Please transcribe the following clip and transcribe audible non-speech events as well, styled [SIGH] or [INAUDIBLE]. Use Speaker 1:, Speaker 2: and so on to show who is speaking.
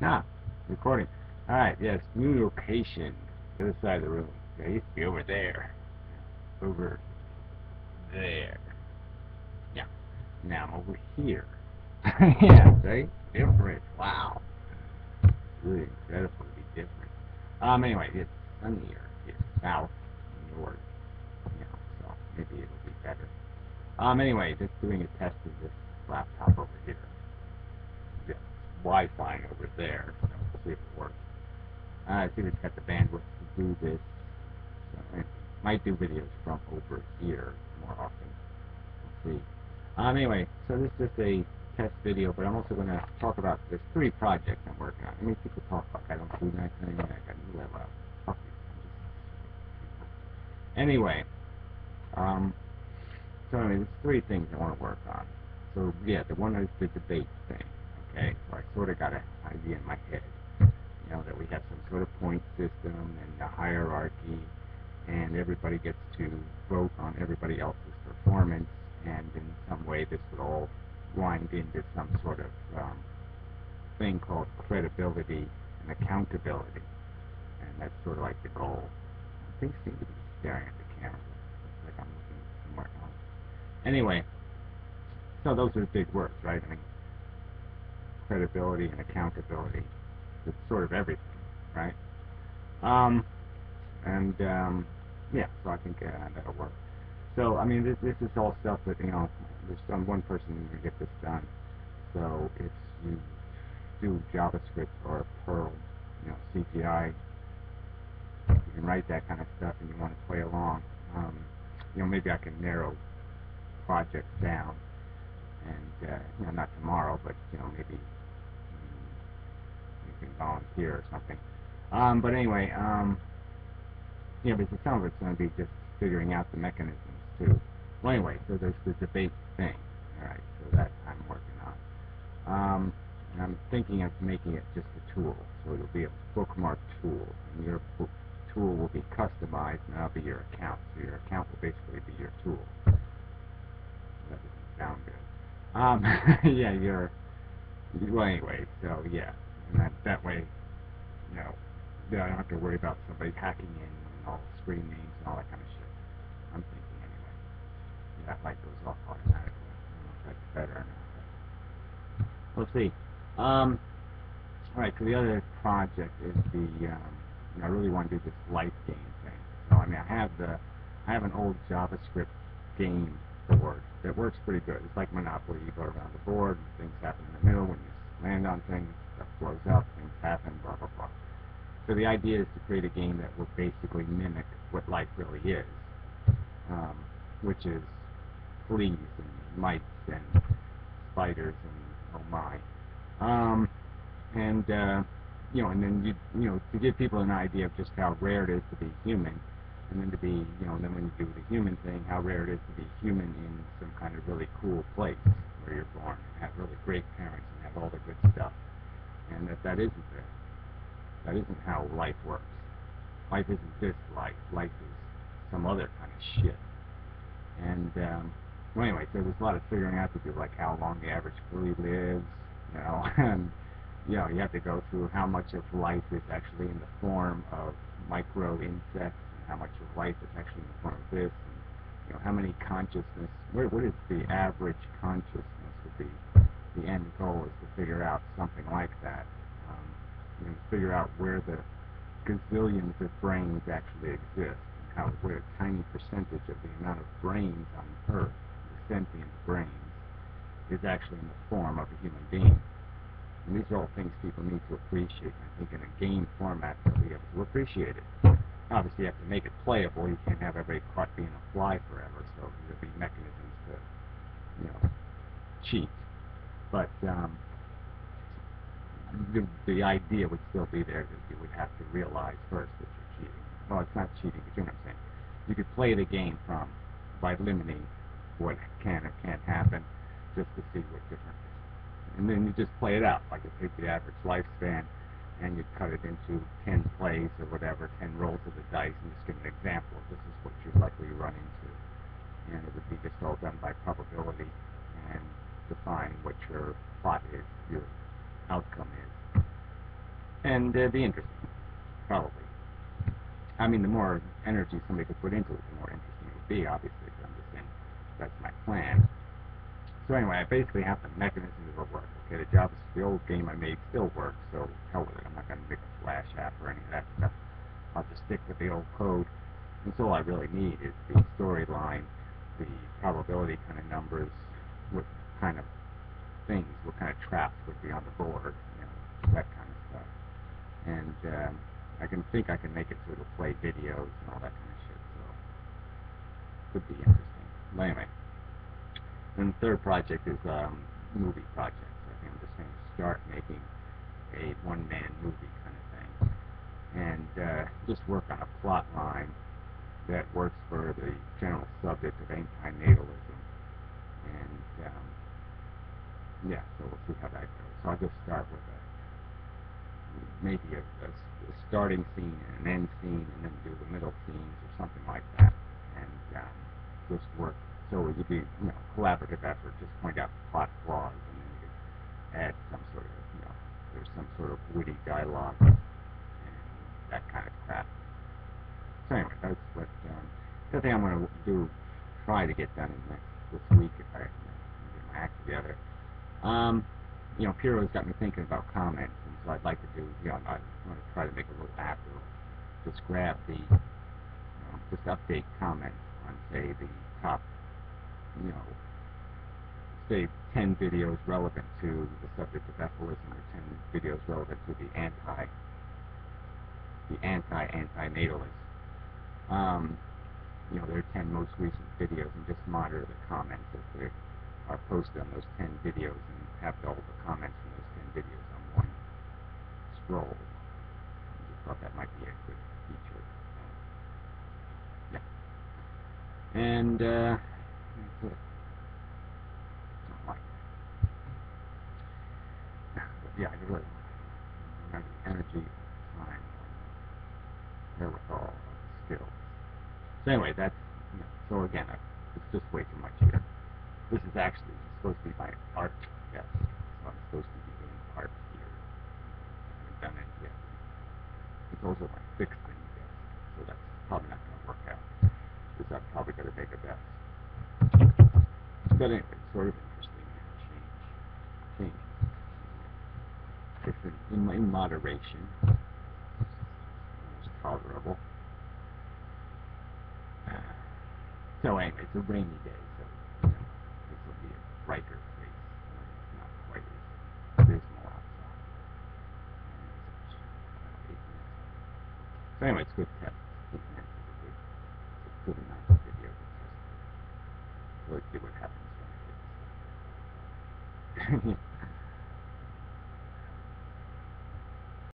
Speaker 1: Ah, recording. Alright, yes, new location. The other side of the room. I used to be over there. Over there. Yeah. Now I'm over here. [LAUGHS] yeah, right? Different. Wow. Really be different. Um, anyway, it's sunnier here. South, north. You know, so maybe it'll be better. Um, anyway, just doing a test of this laptop over here. Wi-Fi over there. So we'll see if it works. Uh, I think it's got the bandwidth to do this. So I might do videos from over here more often. We'll see. Um, anyway, so this is just a test video, but I'm also going to talk about there's three projects I'm working on. Let me people talk. Fuck, I don't do nice anymore. I got new level. Anyway, um, so anyway, there's three things I want to work on. So yeah, the one is the debate thing. Okay, so I sort of got an idea in my head. You know that we have some sort of point system and a hierarchy, and everybody gets to vote on everybody else's performance, and in some way this would all wind into some sort of um, thing called credibility and accountability, and that's sort of like the goal. Things seem to be staring at the camera. It's like I'm looking somewhere else. Anyway, so those are big words, right? I mean, credibility and accountability. It's sort of everything, right? Um, and um, yeah, so I think uh, that'll work. So I mean, this, this is all stuff that you know. There's some one person to get this done. So if you do JavaScript or Perl, you know, CGI, you can write that kind of stuff, and you want to play along. Um, you know, maybe I can narrow projects down, and uh, you know, not tomorrow, but you know, maybe can volunteer or something. Um, but anyway, um, yeah, because some of it's going to be just figuring out the mechanisms too. Well, anyway, so there's the debate thing. All right, so that I'm working on. Um, and I'm thinking of making it just a tool, so it'll be a bookmark tool, and your book tool will be customized, and that'll be your account. So your account will basically be your tool. That doesn't sound good. Um, [LAUGHS] yeah, your well, anyway, so yeah, and that that way, you know, I don't have to worry about somebody hacking in and all screen names and all that kind of shit. I'm thinking anyway. That light goes off automatically. I don't know if that's better or not. We'll see. Um, all right, so the other project is the, um, you know, I really want to do this life game thing. So I mean, I have the, I have an old JavaScript game board that works pretty good. It's like Monopoly. You go around the board, things happen in the middle. When you land on things, stuff blows up, things happen, blah blah blah. So the idea is to create a game that will basically mimic what life really is, um, which is fleas and mice and spiders and oh my. Um, and uh, you know, and then you you know to give people an idea of just how rare it is to be human, and then to be you know, then when you do the human thing, how rare it is to be human in some kind of really cool place where you're born and have really great parents and have all the good stuff, and that that isn't there. That isn't how life works. Life isn't this life. Life is some other kind of shit. And um, well, anyway, so there's a lot of figuring out to do, like how long the average flea lives, you know, [LAUGHS] and you know, you have to go through how much of life is actually in the form of micro insects, how much of life is actually in form of this, and you know, how many consciousness, what, what is the average consciousness would be. The end goal is to figure out something like that. Um, you know, figure out where the gazillions of brains actually exist, and how where a tiny percentage of the amount of brains on Earth, the sentient brains, is actually in the form of a human being. And these are all things people need to appreciate. I think in a game format they'll be able to appreciate it. Obviously, you have to make it playable. You can't have everybody caught being a fly forever. So there'll be mechanisms to, you know, cheat. But um, the, the idea would still be there that you would have to realize first that you're cheating. Well, it's not cheating, but you know what I'm saying. You could play the game from by limiting what can or can't happen, just to see what different. And then you just play it out, like you take the average lifespan, and you cut it into 10 plays or whatever, 10 rolls of the dice, and just give an example. This is what you'd likely run into, and it would be just all done by probability and define what your plot is, your outcome is. and it'd be interesting, probably. I mean, the more energy somebody could put into it, the more interesting it would be, obviously, I'm just saying that's my plan. So anyway, I basically have the mechanism to work. Okay, the Java, the old game I made still works, so hell with it. I'm not going to make a Flash app or any of that stuff. I'll just stick with the old code. And all I really need is the storyline, the probability kind of numbers, what kind of things, what kind of traps would be on the board, you know, that kind of stuff. And um, I can think I can make it so it'll play videos and all that kind of shit. So could be interesting. But anyway, then the third project is um, movie project. I think I'm just going to start making a one-man movie kind of thing, and uh, just work on a plot line that works for the general subject of anti-natalism. And um, yeah, so we'll see how that goes. So I'll just start with a maybe a, a, a starting scene and an end scene, and then do the middle scenes or something like that, and um, just work. So it would be you know collaborative effort. Just point out plot flaws, and then you add some sort of you know there's some sort of witty dialogue and that kind of crap. So anyway, that's what um, the thing I'm going to do. Try to get done in next this week if I know, get my act together. Um, you know, Piro's got me thinking about comments, and so I'd like to do, you know, I want to try to make a little app that'll just grab the, you know, just update comments on, say, the top, you know, say 10 videos relevant to the subject of efilism or 10 videos relevant to the anti, the anti-anti-natalist. Um, you know, their 10 most recent videos and just monitor the comments as they are posted on those 10 videos and have all the comments from those 10 videos on one scroll. I just thought that might be a good feature. yeah. And, uh, that's it. Not like Yeah, have energy, time, wherewithal, skills. So anyway, that's, you know, so again, I, it's just way too much here. This is actually supposed to be my art desk, so I'm supposed to be doing art here. I haven't done it yet. It's also my fixed thing desk, so that's probably not going to work out, because I'm probably going to make a mess. But anyway, sort of interesting change. Change. It's in, in, in moderation. It's tolerable. Uh, so anyway, it's a rainy day, so you know, this will be a brighter place. It's not quite as dismal outside. So anyway, it's good test. Is a good, it's a good of video to test. So let's see what happens when I get. [LAUGHS]